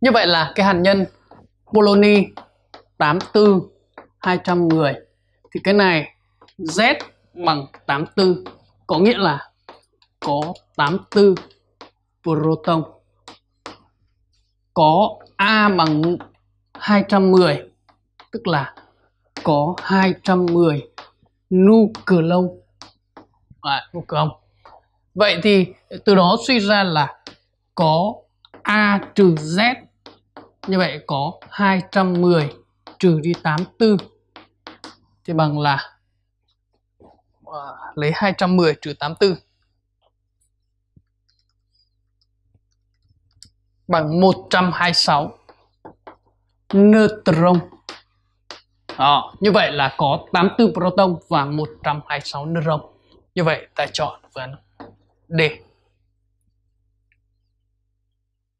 Như vậy là cái hạt nhân poloni 84 210 thì cái này Z bằng 84 có nghĩa là có 84 proton. Có A bằng 210 tức là có 210 nucleon. À, nucleon. Vậy thì từ đó suy ra là có A trừ Z như vậy có 210 trừ đi 84 thì bằng là à, lấy 210 trừ 84 bằng 126 neutron. Đó, như vậy là có 84 proton và 126 neutron. Như vậy ta chọn phương án D.